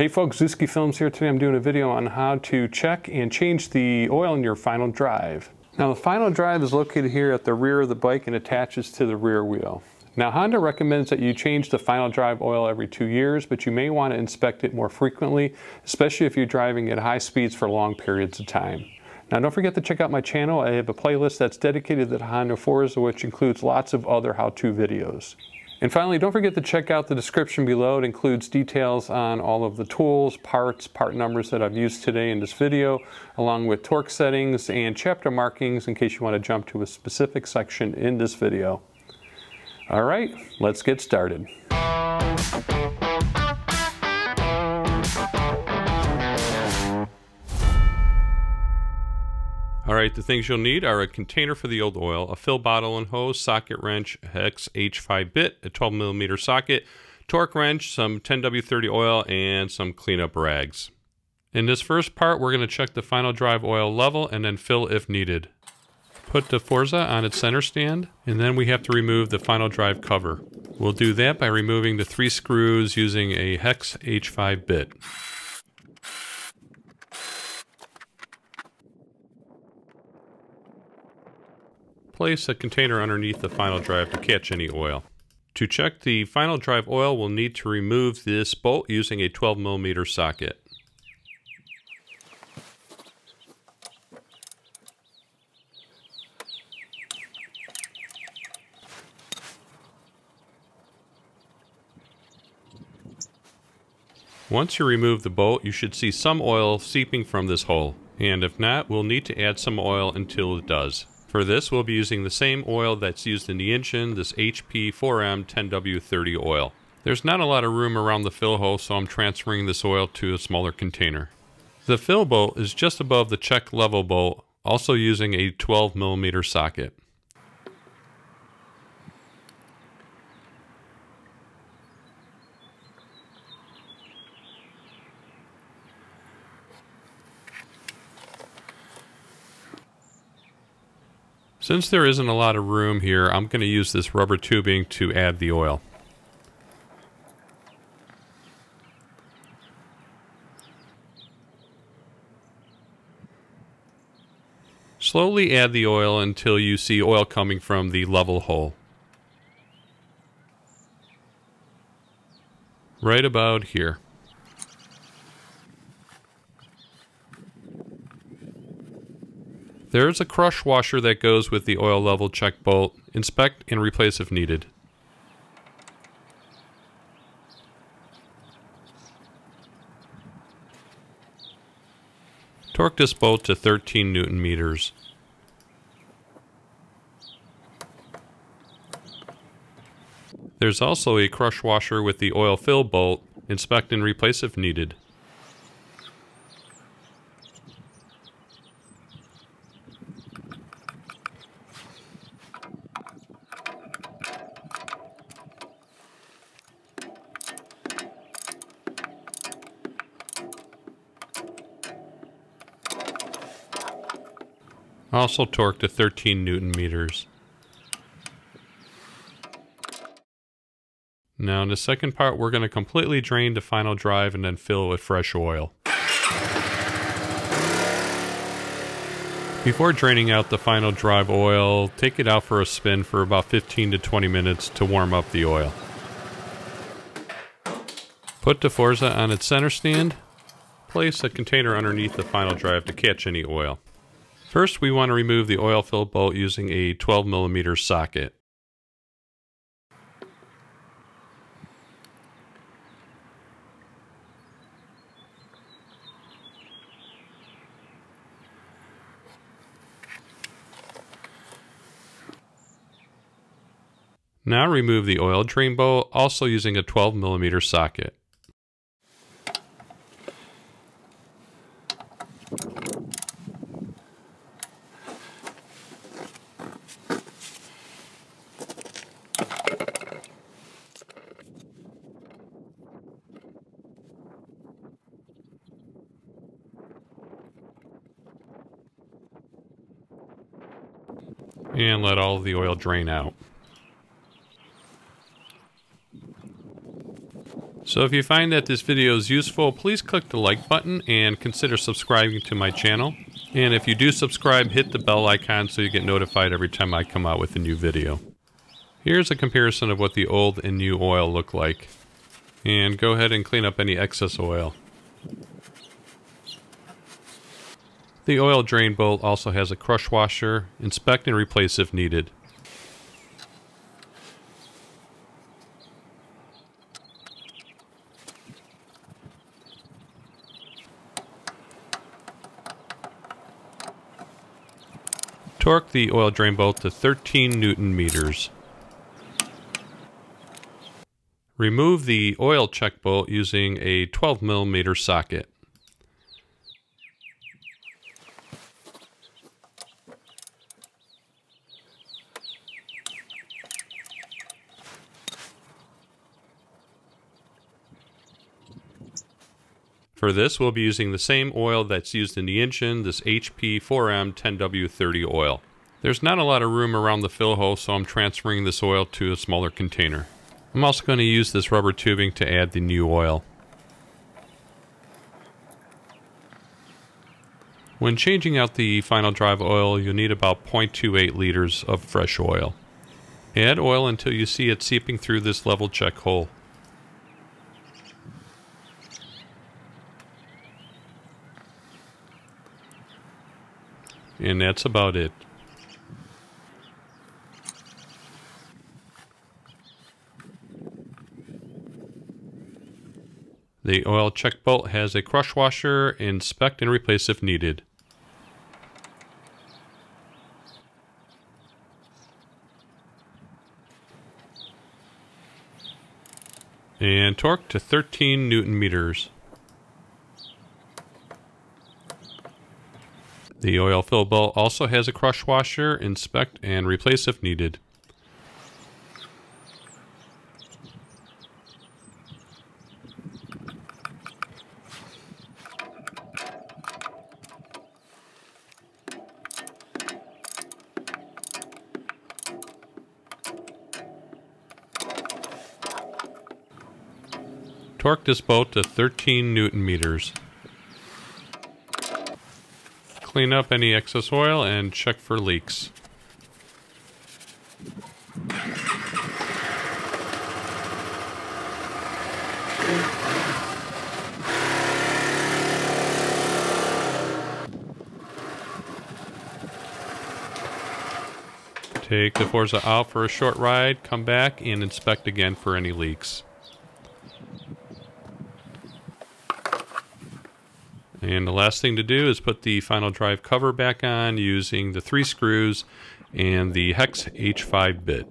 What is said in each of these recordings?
Hey folks, Zooski Films here. Today I'm doing a video on how to check and change the oil in your final drive. Now the final drive is located here at the rear of the bike and attaches to the rear wheel. Now Honda recommends that you change the final drive oil every two years, but you may want to inspect it more frequently, especially if you're driving at high speeds for long periods of time. Now don't forget to check out my channel. I have a playlist that's dedicated to the Honda Forza, which includes lots of other how-to videos. And finally, don't forget to check out the description below. It includes details on all of the tools, parts, part numbers that I've used today in this video, along with torque settings and chapter markings in case you want to jump to a specific section in this video. All right, let's get started. All right, the things you'll need are a container for the old oil, a fill bottle and hose, socket wrench, hex H5 bit, a 12 millimeter socket, torque wrench, some 10W30 oil, and some cleanup rags. In this first part, we're going to check the final drive oil level and then fill if needed. Put the Forza on its center stand, and then we have to remove the final drive cover. We'll do that by removing the three screws using a hex H5 bit. Place a container underneath the final drive to catch any oil. To check the final drive oil, we'll need to remove this bolt using a 12 millimeter socket. Once you remove the bolt, you should see some oil seeping from this hole. And if not, we'll need to add some oil until it does. For this, we'll be using the same oil that's used in the engine, this HP 4M 10W30 oil. There's not a lot of room around the fill hole, so I'm transferring this oil to a smaller container. The fill bolt is just above the check level bolt, also using a 12 millimeter socket. Since there isn't a lot of room here, I'm going to use this rubber tubing to add the oil. Slowly add the oil until you see oil coming from the level hole. Right about here. There is a crush washer that goes with the oil level check bolt. Inspect and replace if needed. Torque this bolt to 13 newton meters. There's also a crush washer with the oil fill bolt. Inspect and replace if needed. Also torque to 13 newton meters. Now in the second part, we're going to completely drain the final drive and then fill it with fresh oil. Before draining out the final drive oil, take it out for a spin for about 15 to 20 minutes to warm up the oil. Put the Forza on its center stand. Place a container underneath the final drive to catch any oil. First, we want to remove the oil fill bolt using a 12 millimeter socket. Now remove the oil drain bolt, also using a 12 millimeter socket. And let all the oil drain out. So if you find that this video is useful, please click the like button and consider subscribing to my channel. And if you do subscribe, hit the bell icon so you get notified every time I come out with a new video. Here's a comparison of what the old and new oil look like. And go ahead and clean up any excess oil. The oil drain bolt also has a crush washer. Inspect and replace if needed. Torque the oil drain bolt to 13 newton meters. Remove the oil check bolt using a 12 millimeter socket. For this, we'll be using the same oil that's used in the engine, this HP 4M 10W30 oil. There's not a lot of room around the fill hole, so I'm transferring this oil to a smaller container. I'm also going to use this rubber tubing to add the new oil. When changing out the final drive oil, you'll need about 0.28 liters of fresh oil. Add oil until you see it seeping through this level check hole. And that's about it. The oil check bolt has a crush washer, inspect and replace if needed. And torque to 13 newton meters. The oil fill bolt also has a crush washer, inspect and replace if needed. Torque this boat to 13 newton meters. Clean up any excess oil and check for leaks. Take the Forza out for a short ride, come back, and inspect again for any leaks. And the last thing to do is put the final drive cover back on using the three screws and the hex H5 bit.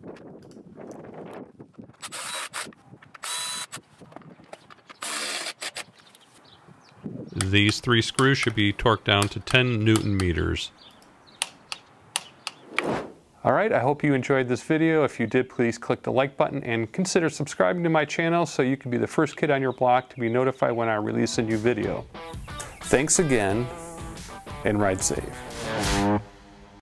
These three screws should be torqued down to 10 newton meters. All right, I hope you enjoyed this video. If you did, please click the like button and consider subscribing to my channel so you can be the first kid on your block to be notified when I release a new video. Thanks again, and ride safe.